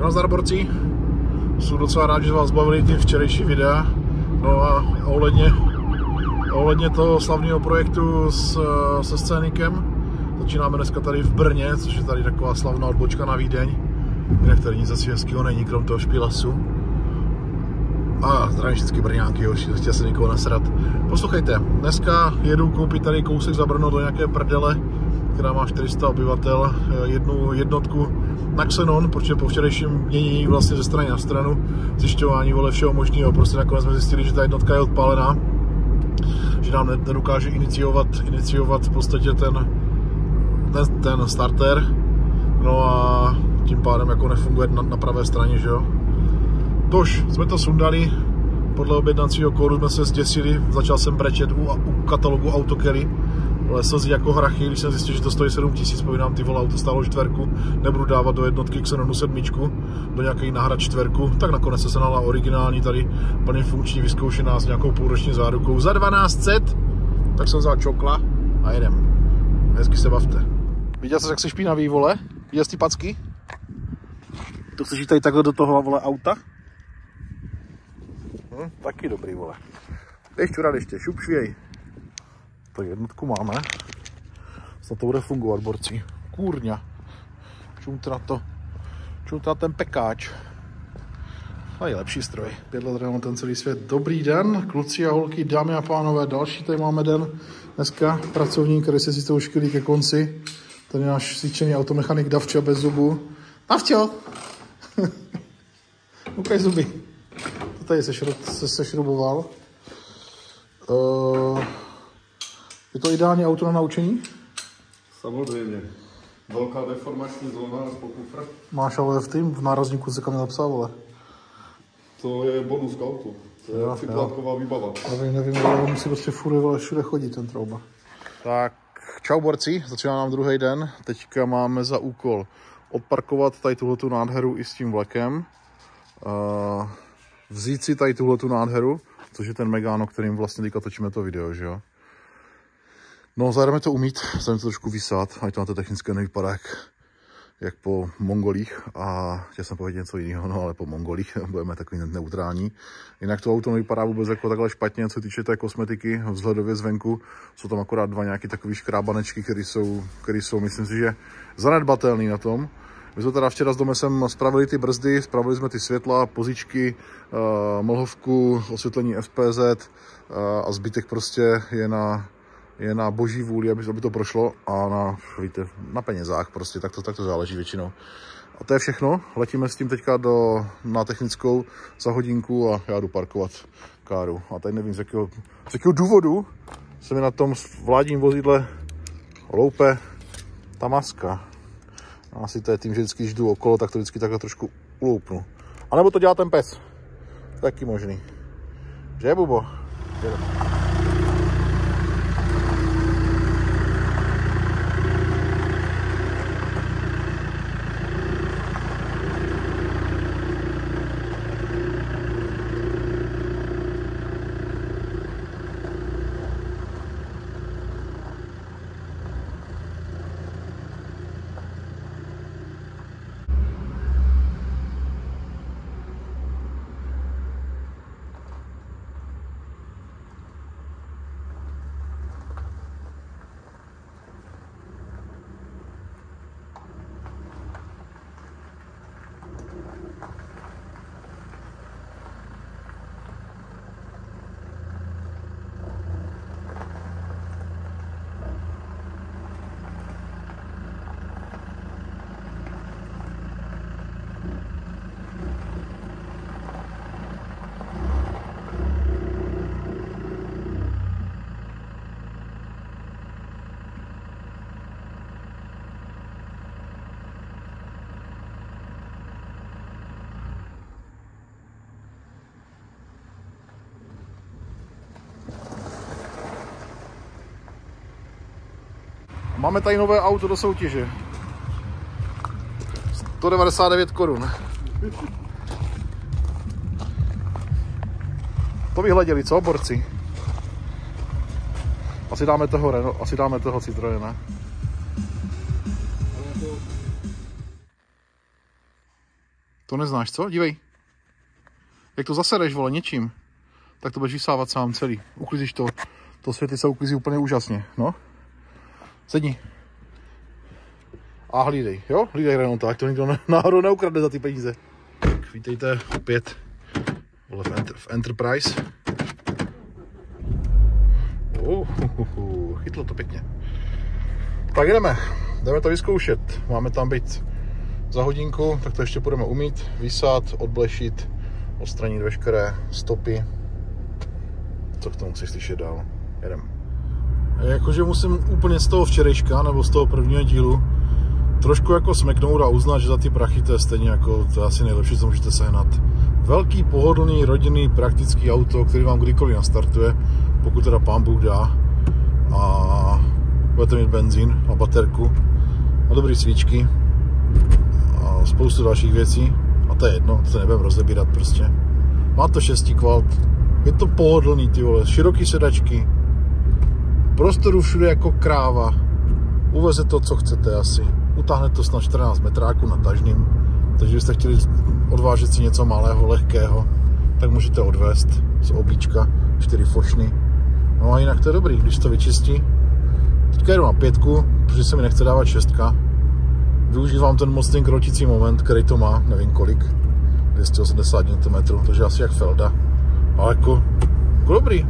Nazdar borci, jsou docela rád, že vás bavili ty včerejší videa. No a ohledně, ohledně toho slavného projektu s, se scénikem, začínáme dneska tady v Brně, což je tady taková slavná odbočka na Vídeň, jinak tady nic asi hezkého není, krom toho špilasu. A zdravím všichni Brňáky, jo, chtěl se někoho nasrat. Poslouchejte, dneska jedu koupit tady kousek za Brno do nějaké prdele, která má 400 obyvatel, jednu jednotku na Xenon, protože po včerejším mění vlastně ze strany na stranu, zjišťování vole všeho možného, prostě nakonec jsme zjistili, že ta jednotka je odpálená, že nám nedokáže iniciovat, iniciovat v podstatě ten, ten, ten starter, no a tím pádem jako nefunguje na, na pravé straně, že jo. Tož, jsme to sundali, podle objednacího kódu jsme se zděsili, začal jsem brečet u, u katalogu Autokelly, ale slzy jako hrachy, když jsem zjistil, že to stojí 7 tisíc, povídám, ty vole, auto stálo čtverku, nebudu dávat do jednotky Xenonu sedmičku, do nějaký náhrad čtverku, tak nakonec se nala originální, tady plně funkční, vyzkoušená s nějakou půlroční zárukou za 1200, tak jsem vzal čokla a jedem. Hezky se bavte. Viděl jsi, jak se špinavý, vole? Viděl jsi ty packy? To chceš jít tady takhle do toho, vole, auta? Hm, taky dobrý, vole. Jdeš čurat ještě, šup švěj. Tak jednotku máme. Snad to bude fungovat, borci. Kůrňa. Čumte na to. Čumte na ten pekáč. A je lepší stroj. Pět let na ten celý svět. Dobrý den, kluci a holky, dámy a pánové. Další tady máme den. Dneska pracovník, který se si to uškylí ke konci. Ten je náš svíčený automechanik Davča bez zubu. Davčo! Ukaj zuby. To tady se, šro, se sešruboval. Uh, je to ideální auto na naučení? Samozřejmě. Velká deformační zóna po kufr. Máš ale v tým, v nárazníku se kam napsal, ale. To je bonus k autu. To je připlátková výbava. Nevím, nevím, ale on musí prostě furt všude chodit ten trouba. Tak, čau borci, začíná nám druhý den. Teďka máme za úkol odparkovat tady tuhletu nádheru i s tím vlekem. Uh, vzít si tady tuhletu nádheru, což je ten Megano, kterým vlastně teďka točíme to video, že jo. No, zároveň to umít, zároveň to trošku vysát, ať to na to technické nevypadá jak, jak po mongolích a chtěl jsem povědět něco jiného, no ale po mongolích budeme takový neutrální. Jinak to auto nevypadá vůbec jako takhle špatně, co týče té kosmetiky, vzhledově zvenku. Jsou tam akorát dva nějaké takové škrábanečky, které jsou, které jsou, myslím si, že zanedbatelné na tom. My jsme teda včera s Domesem spravili ty brzdy, spravili jsme ty světla, pozičky, uh, mlhovku, osvětlení FPZ uh, a zbytek prostě je na, je na boží vůli, aby, aby to prošlo a na, víte, na penězách prostě, tak to, tak to záleží většinou. A to je všechno, letíme s tím teďka do, na technickou za hodinku a já jdu parkovat káru. A tady nevím z jakého, z jakého důvodu se mi na tom vládním vozidle loupe ta maska. Asi to je tím, že vždycky, když jdu okolo, tak to vždycky takhle trošku uloupnu. A nebo to dělá ten pes. Taky možný. Že, Bubo? Jedeme. Máme tady nové auto do soutěže. 199 korun. To vyhleděli, co, borci? Asi dáme toho, Renault, asi dáme toho Citroena. To neznáš, co? Dívej. Jak to zasereš, vole, něčím, tak to budeš vysávat sám celý. Uklizíš to. To se uklizí úplně úžasně, no. Sedni. A hlídej, jo? Hlídej Renaulta, ať to nikdo náhodou neukradne za ty peníze. Tak vítejte opět v, Enter, v Enterprise. Uh, uh, uh, chytlo to pěkně. Tak jdeme, jdeme to vyzkoušet. Máme tam být za hodinku, tak to ještě budeme umít, vysát, odblešit, odstranit veškeré stopy. Co k tomu chceš slyšet dál? Jedem. Jakože musím úplně z toho včerejška, nebo z toho prvního dílu, trošku jako smeknout a uznat, že za ty prachy to je stejně jako, to je asi nejlepší, co můžete sehnat. Velký, pohodlný, rodinný, praktický auto, který vám kdykoliv nastartuje, pokud teda pán Bůh dá. A budete mít benzín a baterku a dobrý svíčky a spoustu dalších věcí. A to je jedno, to se nebudeme rozebírat prostě. Má to 6 kvalt, je to pohodlný, ty vole, široký sedačky, prostoru všude jako kráva, uveze to, co chcete asi. Utáhne to snad 14 metráků na tažným, takže byste chtěli odvážet si něco malého, lehkého, tak můžete odvést z oblíčka 4 fošny. No a jinak to je dobrý, když to vyčistí. Teďka jedu na pětku, protože se mi nechce dávat šestka. Využívám ten mocný krotící moment, který to má, nevím kolik, 280 Nm, takže asi jak Felda. Ale jako, jako dobrý.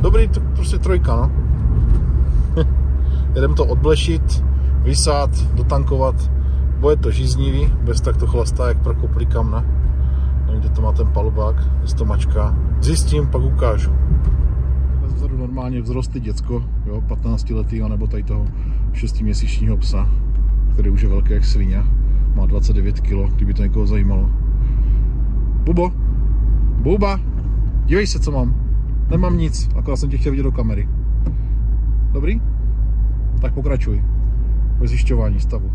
Dobrý, to prostě trojka, no. Jedem to odblešit, vysát, dotankovat. Bude to žíznivý, bez tak to chlastá jak prokopli kamna. Nevím, kde to má ten palubák, jestli to mačka. Zjistím, pak ukážu. Vzadu normálně vzrostly děcko, jo, 15 letý, nebo tady toho 6 měsíčního psa, který už je velký jak svině. Má 29 kg, kdyby to někoho zajímalo. Bubo, Buba, dívej se, co mám. Nemám nic, akorát jsem tě chtěl vidět do kamery. Dobrý? Tak pokračuj ve zjišťování stavu.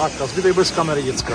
Tak a zbytek bez kamery, děcka.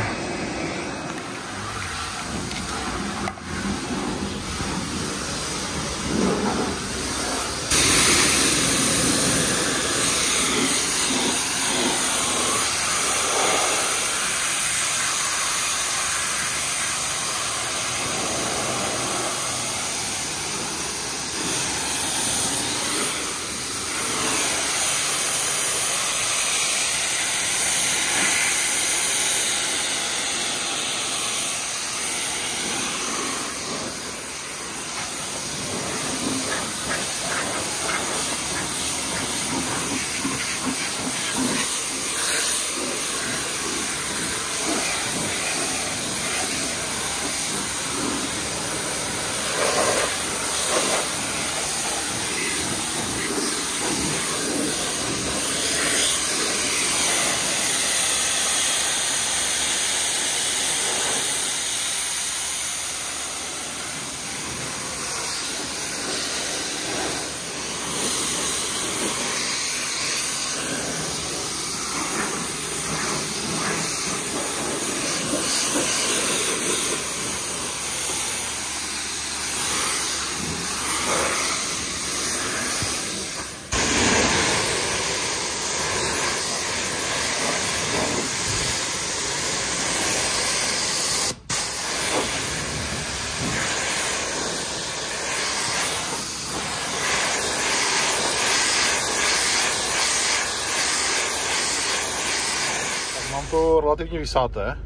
Relativně vysáté.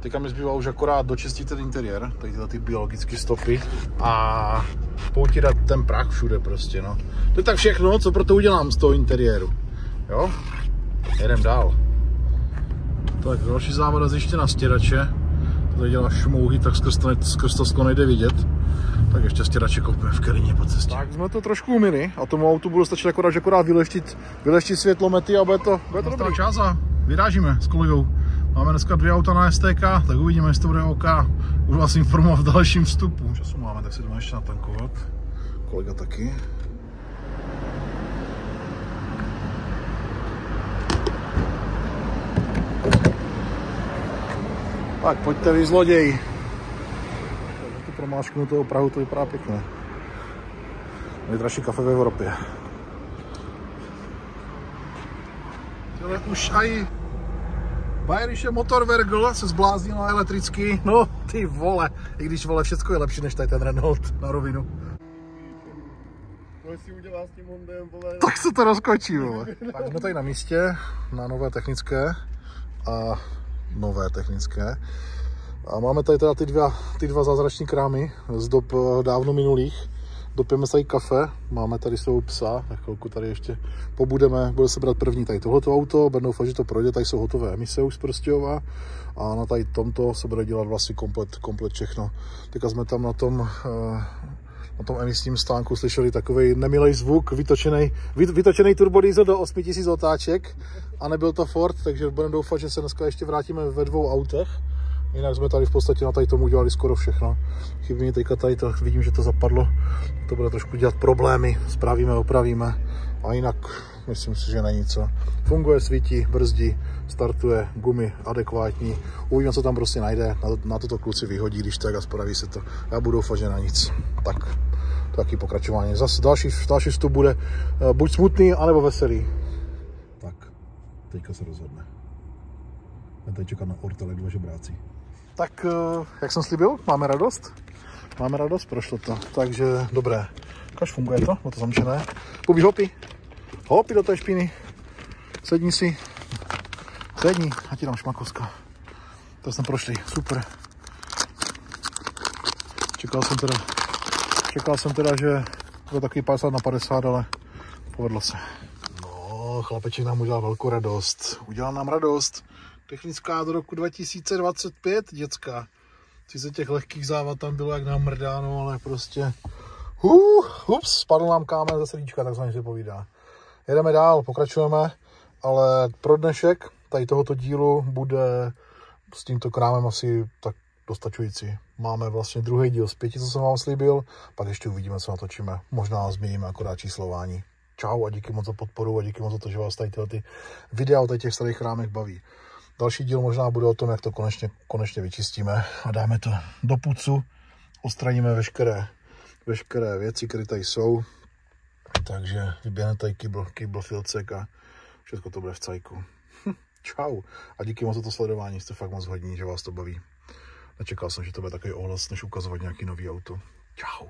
Teďka mi zbývá už akorát dočistit ten interiér, tady tyhle ty biologické stopy a poutírat ten prach všude prostě, no. To je tak všechno, co pro to udělám z toho interiéru. Jo? Jedem dál. Tak další závada ještě na stěrače. Tady dělá šmouhy, tak skrz to, skrz to sklo nejde vidět. Tak ještě stěrače koupíme v Kerině po cestě. Tak jsme to trošku umili a tomu autu budu stačit akorát, že akorát vyleštit, vyleštit světlomety a bude to, bude to dobrý. čas a vyrážíme s kolegou. Máme dneska dvě auta na STK, tak uvidíme, jestli to bude OK. Budu vás informovat v dalším vstupu. Času máme, tak si jdeme ještě natankovat. Kolega taky. Tak pojďte vy zloději. Tu promášku toho Prahu to vypadá pěkně. Nejdražší kafe v Evropě. Ale už aj Bayerische Motorwergl se zbláznil na elektrický. No ty vole, i když vole, všechno je lepší než tady ten Renault na rovinu. si udělá s tím Hondem, vole. Tak se to rozkočí, vole. Tak jsme tady na místě, na nové technické a nové technické. A máme tady teda ty dva, ty dva zázrační krámy z dob eh, dávno minulých. Dopijeme tady kafe, máme tady svou psa, na chvilku tady ještě pobudeme, bude se brát první tady tohleto auto, budou že to projde, tady jsou hotové emise už z Prostějova a na tady tomto se bude dělat vlastně komplet, komplet všechno. Teďka jsme tam na tom eh, na tom emisním stánku slyšeli takový nemilý zvuk, vytočený, vytočený turbodiesel do 8000 otáček a nebyl to Ford, takže budeme doufat, že se dneska ještě vrátíme ve dvou autech. Jinak jsme tady v podstatě na tady tomu udělali skoro všechno. Chybí mi teďka tady to, vidím, že to zapadlo. To bude trošku dělat problémy, spravíme, opravíme. A jinak myslím si, že není co. Funguje, svítí, brzdí, startuje, gumy adekvátní. Uvidíme, co tam prostě najde. Na, to, na toto kluci vyhodí, když tak a spraví se to. Já budu doufat, že na nic. Tak, to taky pokračování. Zase další, další vstup bude uh, buď smutný, anebo veselý. Tak, teďka se rozhodne. Já tady čekat na ortele dva žebráci. Tak, uh, jak jsem slíbil, máme radost. Máme radost, prošlo to. Takže dobré. Kaž funguje to, bylo to zamčené. Pobíš hopy. Hopy do té špiny. Sedni si. Sedni, a ti dám šmakovska. To jsme prošli, super. Čekal jsem teda, čekal jsem teda, že to takový 50 na 50, ale povedlo se. No, chlapeček nám udělal velkou radost. Udělal nám radost. Technická do roku 2025, děcka. Sice těch lehkých závad tam bylo jak namrdáno, ale prostě... Uh, ups, spadl nám kámen ze srdíčka, takzvaně se povídá. Jedeme dál, pokračujeme, ale pro dnešek tady tohoto dílu bude s tímto krámem asi tak dostačující. Máme vlastně druhý díl z pěti, co jsem vám slíbil, pak ještě uvidíme, co natočíme. Možná změníme akorát číslování. Čau a díky moc za podporu a díky moc za to, že vás tady tyhle ty videa o těch starých krámech baví. Další díl možná bude o tom, jak to konečně, konečně vyčistíme a dáme to do pucu, odstraníme veškeré, veškeré věci, které tady jsou. Takže vyběhne tady kýbl, kýbl filcek a všechno to bude v cajku. Čau a díky moc za to sledování, jste fakt moc hodní, že vás to baví. Nečekal jsem, že to bude takový ohlas, než ukazovat nějaký nový auto. Čau.